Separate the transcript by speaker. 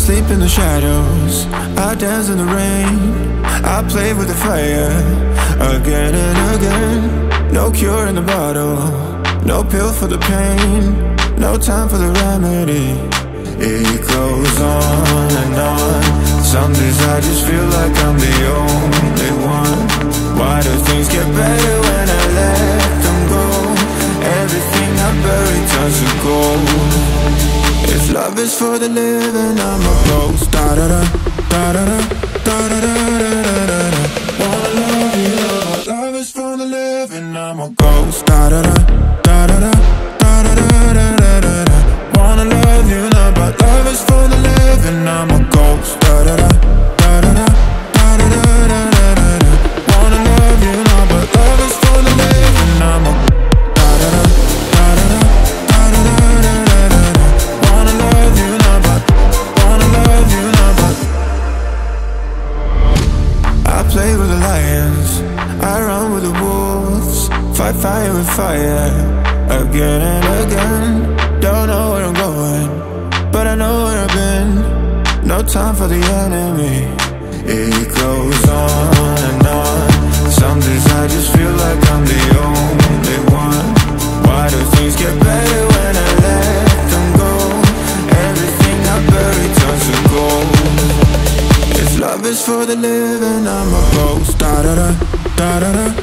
Speaker 1: sleep in the shadows, I dance in the rain. I play with the fire again and again. No cure in the bottle, no pill for the pain, no time for the remedy. It goes on and on. Some days I just feel like I'm the only one. Why do things get better is for the living, I'm a ghost. Da da da, da da da, da da da da da da. Wanna love you, love is for the living, I'm a ghost. Da da, da fight fire with fire, again and again. Don't know where I'm going, but I know where I've been. No time for the enemy. It goes on and on. Some days I just feel like I'm the only one. Why do things get better when I let them go? Everything I buried turns to gold. If love is for the living, I'm a ghost. Da da